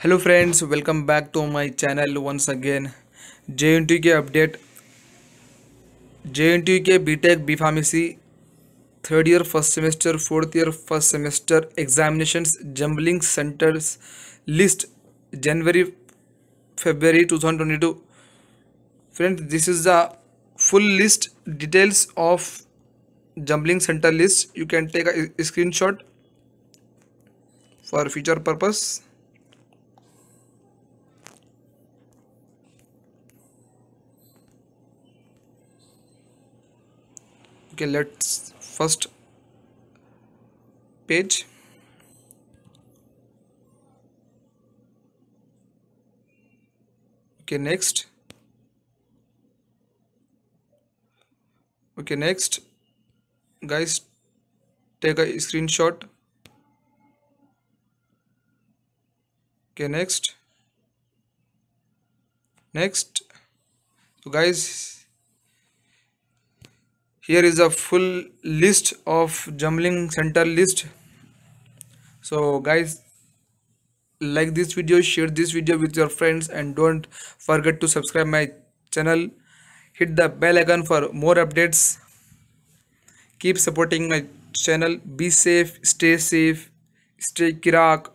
Hello friends welcome back to my channel once again J K update J K B Tech B pharmacy third year first semester fourth year first semester examinations jumbling centres list January February 2022 friends this is the full list details of jumbling center list. You can take a screenshot for future purpose. Okay let's first page okay next okay next guys take a screenshot okay next next so guys here is a full list of jumbling center list. So guys like this video share this video with your friends and don't forget to subscribe my channel. Hit the bell icon for more updates. Keep supporting my channel. Be safe stay safe stay kirak